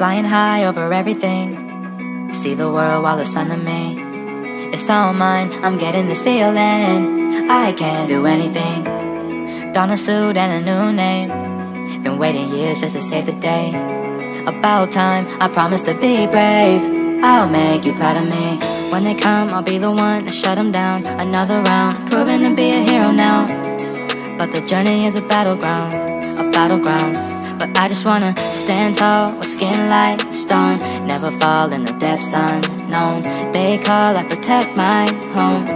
Flying high over everything. See the world while it's under me. It's all mine, I'm getting this feeling. I can't do anything. Don a suit and a new name. Been waiting years just to save the day. About time, I promise to be brave. I'll make you proud of me. When they come, I'll be the one to shut them down. Another round, proving to be a hero now. But the journey is a battleground A battleground But I just wanna stand tall With skin like stone. Never fall in the depths unknown. They call, I protect my home.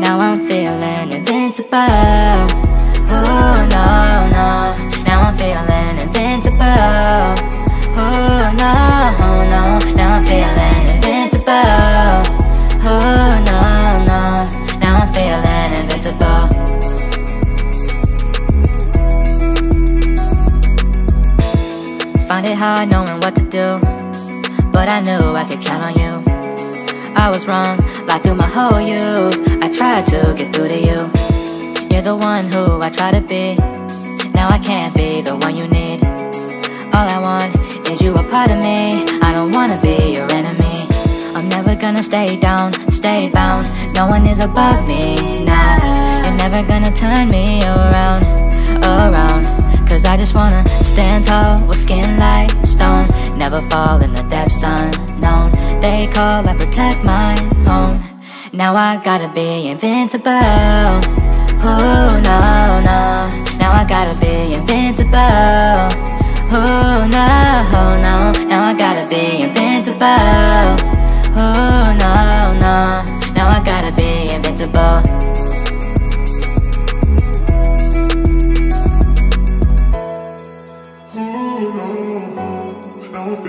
Now I'm feeling invincible Find it hard knowing what to do. But I knew I could count on you. I was wrong, lied through my whole youth. I tried to get through to you. You're the one who I try to be. Now I can't be the one you need. All I want is you a part of me. I don't wanna be your enemy. I'm never gonna stay down, stay bound. No one is above me now You're never gonna turn me around, around. Cause I just wanna stand tall with skin like Never fall in the depths unknown. They call, I protect my home. Now I gotta be invincible. Oh no, no. Now I gotta be invincible. Oh no, no. Now I gotta be invincible. Oh